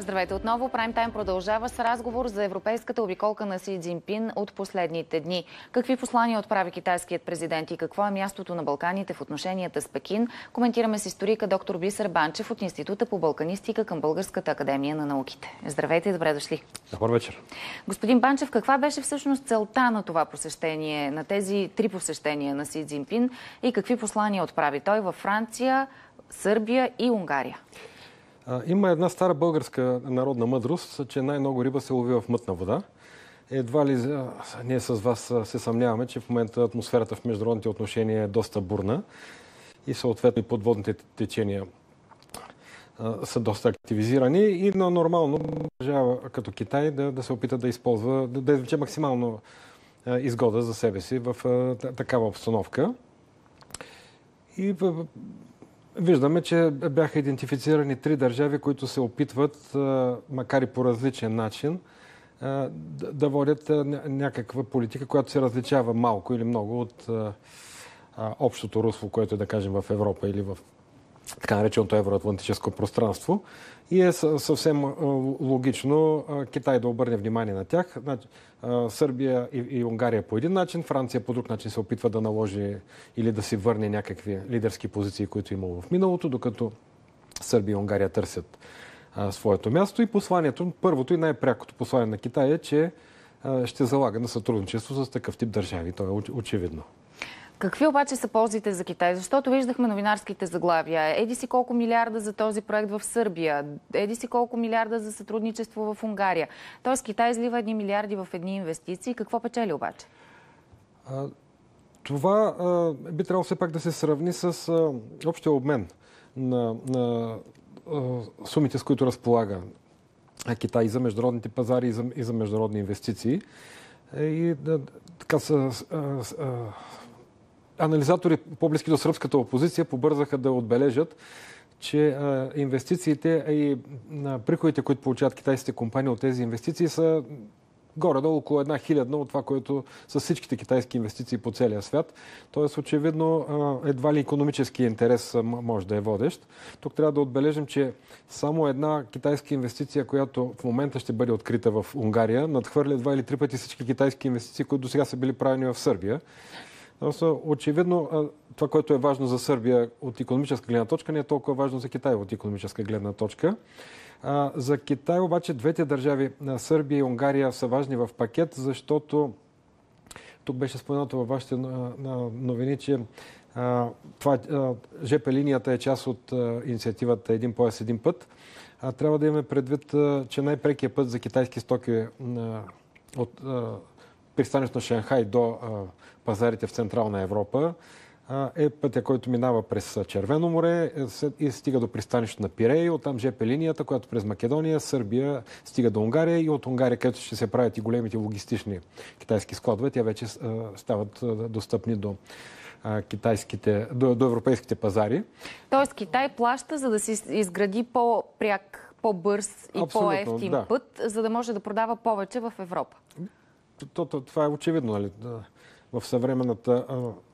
Здравейте отново. Прайм Тайм продължава с разговор за европейската обиколка на Си Цзинпин от последните дни. Какви послания отправи китайският президент и какво е мястото на Балканите в отношенията с Пекин? Коментираме с историка доктор Бисер Банчев от Института по балканистика към Българската академия на науките. Здравейте и добре дошли. Добър вечер. Господин Банчев, каква беше всъщност целта на това посещение, на тези три посещения на Си Цзинпин и какви послания отправи той във Франция, Сърбия и Унгария? Има една стара българска народна мъдрост, че най-много риба се лови в мътна вода. Едва ли ние с вас се съмняваме, че в момента атмосферата в международните отношения е доста бурна и съответно и подводните течения са доста активизирани и на нормално държава като Китай да, да се опита да използва, да, да извлече максимално изгода за себе си в такава обстановка. И Виждаме, че бяха идентифицирани три държави, които се опитват, макар и по различен начин, да водят някаква политика, която се различава малко или много от общото русло, което е да кажем в Европа или в така нареченото евроатлантическо пространство. И е съвсем логично Китай да обърне внимание на тях. Значи, Сърбия и Унгария по един начин, Франция по друг начин се опитва да наложи или да си върне някакви лидерски позиции, които е имало в миналото, докато Сърбия и Унгария търсят своето място. И посланието, първото и най-прякото послание на Китай е, че ще залага на сътрудничество с такъв тип държави. То е очевидно. Какви обаче са ползите за Китай? Защото виждахме новинарските заглавия. Еди си колко милиарда за този проект в Сърбия, еди си колко милиарда за сътрудничество в Унгария. Тоест Китай излива едни милиарди в едни инвестиции. Какво печели обаче? А, това а, би трябвало все пак да се сравни с а, общия обмен на, на сумите, с които разполага Китай за международните пазари и за, и за международни инвестиции. Е, и да, така са анализатори по-близки до сръбската опозиция побързаха да отбележат, че инвестициите и приходите, които получават китайските компании от тези инвестиции са горе-долу около една хилядна от това, което са всичките китайски инвестиции по целия свят. Тоест, очевидно, едва ли економически интерес може да е водещ. Тук трябва да отбележим, че само една китайска инвестиция, която в момента ще бъде открита в Унгария, надхвърля два или три пъти всички китайски инвестиции, които до сега са били правени в Сърбия. Очевидно, това, което е важно за Сърбия от економическа гледна точка, не е толкова важно за Китай от економическа гледна точка. За Китай обаче двете държави, Сърбия и Унгария, са важни в пакет, защото тук беше споменато във вашите новини, че това, ЖП линията е част от инициативата Един пояс, един път. Трябва да имаме предвид, че най-прекият път за китайски стоки от пристанището на Шанхай до пазарите в Централна Европа е пътя, който минава през Червено море е, и стига до пристанището на Пирей, оттам ЖП линията, която през Македония, Сърбия стига до Унгария и от Унгария, където ще се правят и големите логистични китайски складове, тя вече стават достъпни до китайските, до, до европейските пазари. Тоест Китай плаща, за да се изгради по-пряк, по-бърз и по-ефтин да. път, за да може да продава повече в Европа. То, то, това е очевидно. Нали? В съвременната,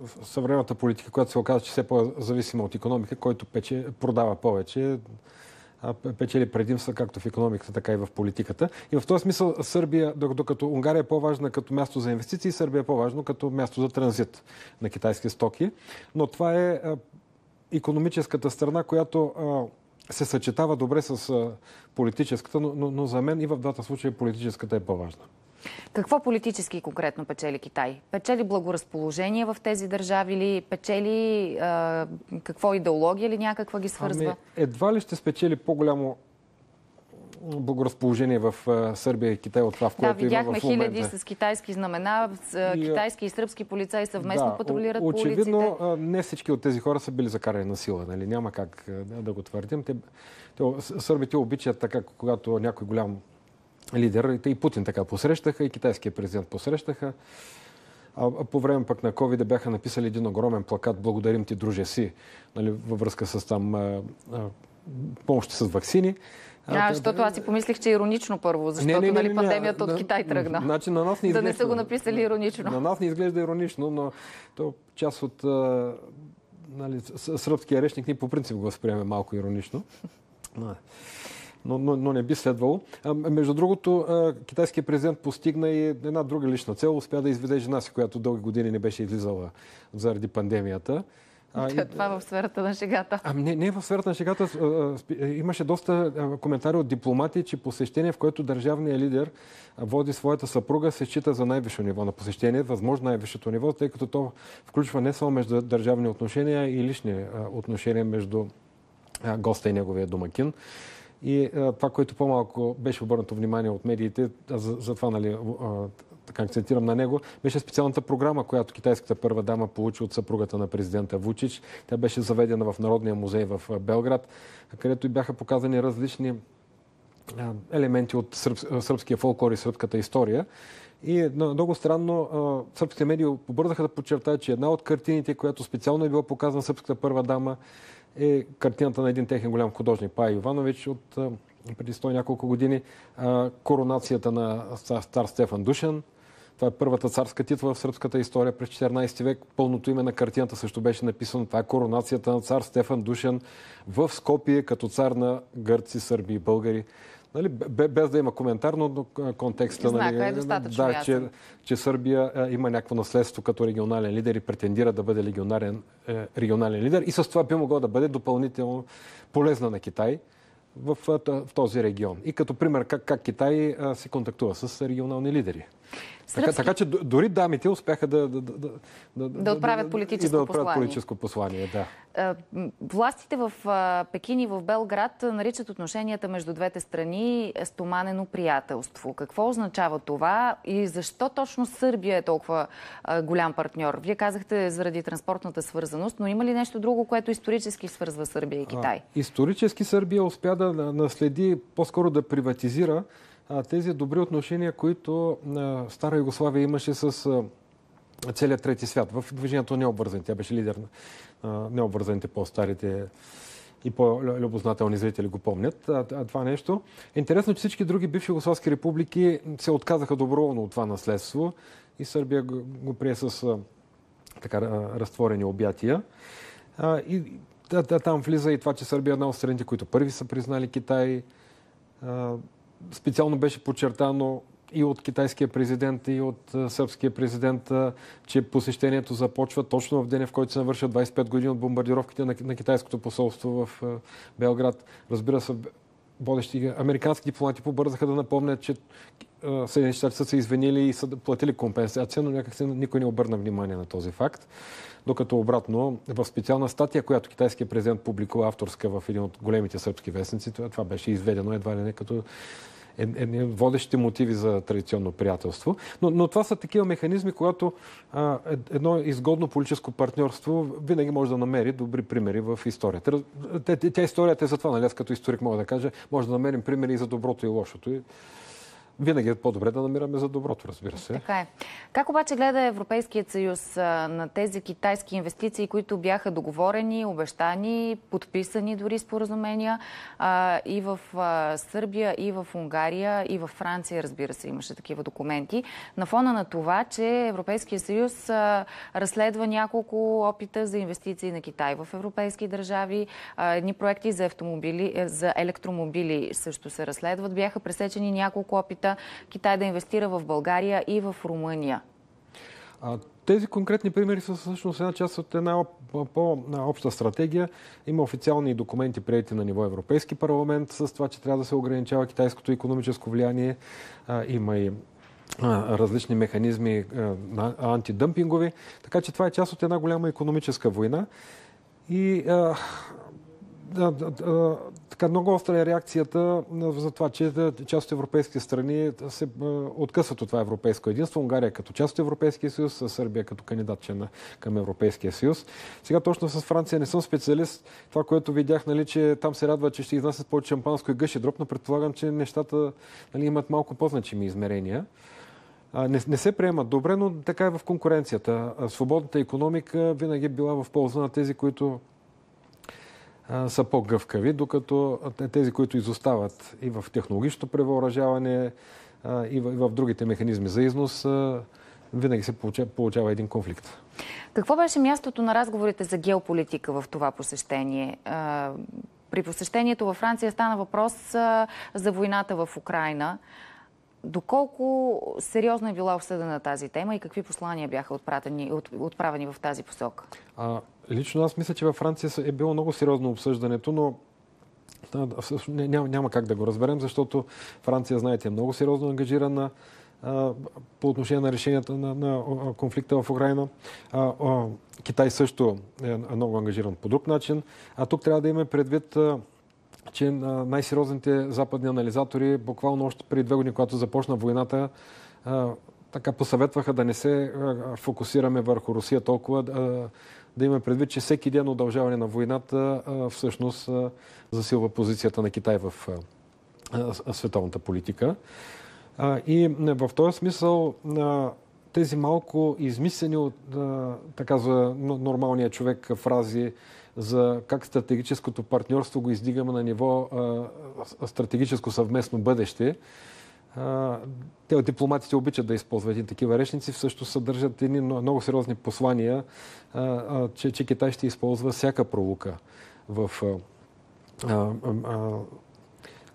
в съвременната политика, която се оказва, че все по-зависима от економика, който пече, продава повече, печели предимства както в економиката, така и в политиката. И в този смисъл Сърбия, докато Унгария е по-важна като място за инвестиции, Сърбия е по-важно като място за транзит на китайски стоки. Но това е економическата страна, която се съчетава добре с политическата, но, но, но за мен и в двата случая политическата е по-важна. Какво политически конкретно печели Китай? Печели благоразположение в тези държави или печели а, какво идеология или някаква ги свързва? Ами, едва ли ще спечели по-голямо благоразположение в Сърбия и Китай от това, в което да, видяхме хиляди с китайски знамена, с китайски и сърбски полицаи съвместно да, патрулират очевидно, по улиците. не всички от тези хора са били закарани на сила. Нали? Няма как да го твърдим. Те, те, сърбите обичат така, когато някой голям лидер. И Путин така посрещаха, и китайския президент посрещаха. А по време пък на COVID бяха написали един огромен плакат Благодарим ти, друже си, нали, във връзка с там а, а, помощи с вакцини. А, защото аз си помислих, че е иронично първо, защото не, не, не, нали, пандемията от Китай тръгна. Значи, на нас не изглежда, да не са го написали иронично. На нас не изглежда иронично, но то част от нали, сръбския речник ни по принцип го възприеме малко иронично. но, но, но не би следвало. А, между другото, а, китайският президент постигна и една друга лична цел. Успя да изведе жена си, която дълги години не беше излизала заради пандемията. А, това в сферата на шегата. Ами не, не в сферата на шегата. Имаше доста коментари от дипломати, че посещение, в което държавният лидер води своята съпруга, се счита за най-висше ниво на посещение, възможно най-висшето ниво, тъй като то включва не само между държавни отношения, и лични отношения между госта и неговия домакин. И това, което по-малко беше обърнато внимание от медиите, за, за това нали, така акцентирам на него, беше специалната програма, която китайската първа дама получи от съпругата на президента Вучич. Тя беше заведена в Народния музей в Белград, където и бяха показани различни елементи от сръбския фолклор и сръбската история. И много странно, сръбските медии побързаха да подчертаят, че една от картините, която специално е била показана сръбската първа дама, е картината на един техен голям художник, Пай Иванович, от преди 100 няколко години, коронацията на цар Стефан Душан, това е първата царска титла в сръбската история през 14 век. Пълното име на картината също беше написано. Това е коронацията на цар Стефан Душан в Скопие като цар на гърци, сърби и българи. Нали, без да има коментар, но контекста нали, е да, че, че Сърбия а, има някакво наследство като регионален лидер и претендира да бъде регионален, е, регионален лидер и с това би могло да бъде допълнително полезна на Китай в, в този регион. И като пример как, как Китай а, се контактува с регионални лидери. Сръбски... Така, така че дори дамите успяха да, да, да, да, да отправят политическо да отправят послание. политическо послание. Да. Властите в Пекин и в Белград наричат отношенията между двете страни стоманено приятелство. Какво означава това и защо точно Сърбия е толкова голям партньор? Вие казахте заради транспортната свързаност, но има ли нещо друго, което исторически свързва Сърбия и Китай? А, исторически Сърбия успя да наследи, по-скоро да приватизира тези добри отношения, които Стара Югославия имаше с целият трети свят. В движението необвързани. Тя беше лидер на необвързаните по-старите и по-любознателни зрители го помнят това нещо. Интересно, че всички други бивши югославски републики се отказаха доброволно от това наследство и Сърбия го, прие с така разтворени обятия. И там влиза и това, че Сърбия е една от страните, които първи са признали Китай. Специално беше подчертано и от китайския президент, и от сръбския президент, че посещението започва точно в деня, в който се навършат 25 години от бомбардировките на китайското посолство в Белград. Разбира се, водещи американски дипломати побързаха да напомнят, че Съединените щати са се извинили и са платили компенсация, но някак се никой не обърна внимание на този факт. Докато обратно, в специална статия, която китайският президент публикува авторска в един от големите сръбски вестници, това беше изведено едва ли не като едни от водещите мотиви за традиционно приятелство. Но, но това са такива механизми, когато а, едно изгодно политическо партньорство винаги може да намери добри примери в историята. Тя историята е за това, нали? Аз като историк мога да кажа, може да намерим примери и за доброто и лошото. Винаги е по-добре да намираме за доброто, разбира се. Така е. Как обаче гледа Европейският съюз на тези китайски инвестиции, които бяха договорени, обещани, подписани дори споразумения и в Сърбия, и в Унгария, и в Франция, разбира се, имаше такива документи. На фона на това, че Европейския съюз разследва няколко опита за инвестиции на Китай в европейски държави, едни проекти за, автомобили, за електромобили също се разследват. Бяха пресечени няколко опита Китай да инвестира в България и в Румъния? Тези конкретни примери са всъщност една част от една по-обща стратегия. Има официални документи, прияти на ниво Европейски парламент с това, че трябва да се ограничава китайското економическо влияние. Има и различни механизми антидъмпингови. Така че това е част от една голяма економическа война. И така много остра е реакцията за това, че част от европейски страни се откъсват от това европейско единство. Унгария като част от Европейския съюз, Сърбия като кандидатче към Европейския съюз. Сега точно с Франция не съм специалист. Това, което видях, нали, че там се радва, че ще изнасят повече шампанско и гъши дроп, но предполагам, че нещата нали, имат малко по-значими измерения. Не, не се приемат добре, но така е в конкуренцията. Свободната економика винаги е била в полза на тези, които са по-гъвкави, докато тези, които изостават и в технологичното превъоръжаване, и в, другите механизми за износ, винаги се получава, получава един конфликт. Какво беше мястото на разговорите за геополитика в това посещение? При посещението във Франция стана въпрос за войната в Украина. Доколко сериозно е била обсъдена тази тема и какви послания бяха отправени, отправени в тази посока? А, лично аз мисля, че във Франция е било много сериозно обсъждането, но няма, няма как да го разберем, защото Франция, знаете, е много сериозно ангажирана по отношение на решенията на, на конфликта в Украина. Китай също е много ангажиран по друг начин. А тук трябва да имаме предвид че най-сериозните западни анализатори буквално още преди две години, когато започна войната, така посъветваха да не се фокусираме върху Русия толкова, да, имаме предвид, че всеки ден удължаване на войната всъщност засилва позицията на Китай в световната политика. И в този смисъл тези малко измислени от така за нормалния човек фрази за как стратегическото партньорство го издигаме на ниво стратегическо съвместно бъдеще. Те дипломатите обичат да използват един такива речници, всъщност съдържат едни много сериозни послания, че, че Китай ще използва всяка пролука в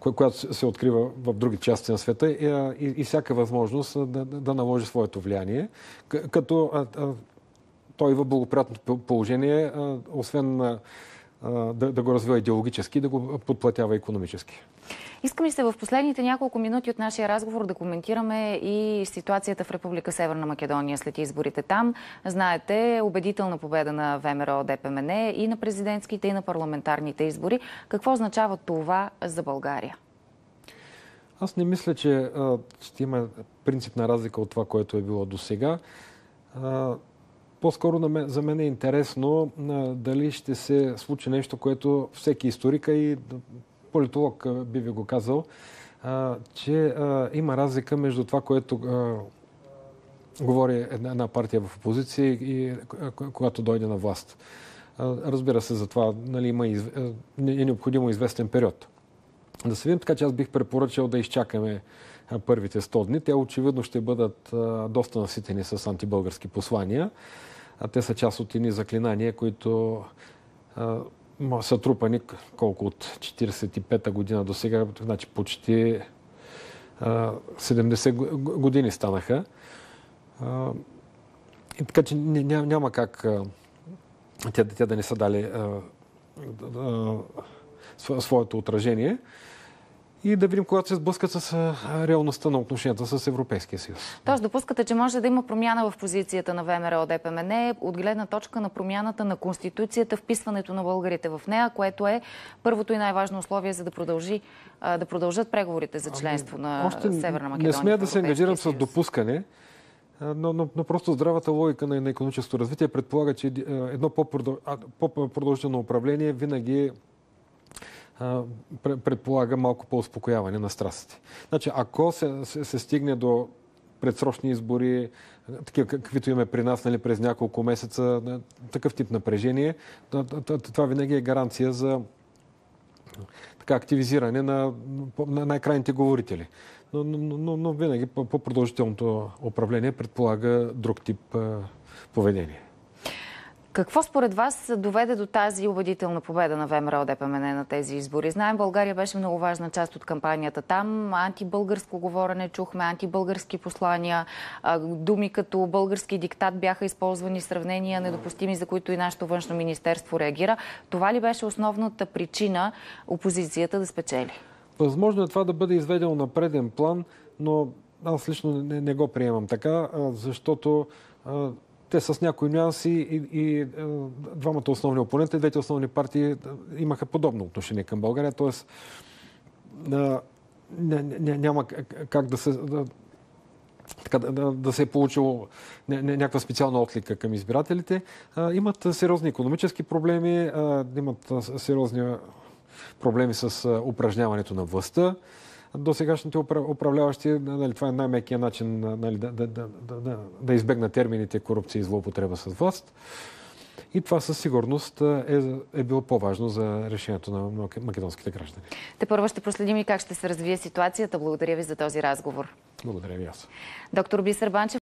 която се открива в други части на света и, и, и всяка възможност да, да наложи своето влияние, като а, а, той в благоприятното положение, освен да, да го развива идеологически, да го подплатява економически. Искам и се в последните няколко минути от нашия разговор да коментираме и ситуацията в Република Северна Македония след изборите там. Знаете, убедителна победа на ВМРО ДПМН и на президентските и на парламентарните избори. Какво означава това за България? Аз не мисля, че а, ще има принципна разлика от това, което е било до сега. По-скоро за мен е интересно дали ще се случи нещо, което всеки историка и политолог би ви го казал, че има разлика между това, което говори една партия в опозиция и когато дойде на власт. Разбира се, за това нали, има изв... е необходимо известен период. Да се видим, така че аз бих препоръчал да изчакаме първите 100 дни. Те очевидно ще бъдат доста наситени с антибългарски послания. А те са част от едни заклинания, които са трупани колко от 45-та година до сега, значи почти 70 години станаха. И така че няма, няма как тя, тя да не са дали своето отражение и да видим когато се сблъскат с реалността на отношенията с Европейския съюз. Тоест допускате, че може да има промяна в позицията на ВМРО ДПМН от гледна точка на промяната на Конституцията, вписването на българите в нея, което е първото и най-важно условие за да, продължи, да продължат преговорите за ами, членство на Още Северна Македония. Не смея да се ангажирам с допускане, но, но, но просто здравата логика на, на економическото развитие предполага, че едно по-продължително управление винаги предполага малко по-успокояване на страстите. Значи, ако се, се, се стигне до предсрочни избори, такива каквито имаме при нас нали, през няколко месеца, такъв тип напрежение, това винаги е гаранция за така, активизиране на, на най-крайните говорители. Но, но, но, но винаги по-продължителното управление предполага друг тип поведение. Какво според вас доведе до тази убедителна победа на ВМРО ДПМН на тези избори? Знаем, България беше много важна част от кампанията там. Антибългарско говорене чухме, антибългарски послания, думи като български диктат бяха използвани, сравнения недопустими, за които и нашето външно министерство реагира. Това ли беше основната причина опозицията да спечели? Възможно е това да бъде изведено на преден план, но аз лично не, не го приемам така, защото те с някои нюанси и, и е, двамата основни опоненти, двете основни партии е, имаха подобно отношение към България, т.е. няма как да се да, така, да, да се е получило някаква специална отлика към избирателите. А, имат сериозни економически проблеми, а, имат сериозни проблеми с упражняването на властта до сегашните управляващи, нали, това е най-мекият начин нали, да, да, да, да, да избегна термините корупция и злоупотреба с власт. И това със сигурност е, е било по-важно за решението на македонските граждани. Те първо ще проследим и как ще се развие ситуацията. Благодаря ви за този разговор. Благодаря ви аз. Доктор Бисер Банчев,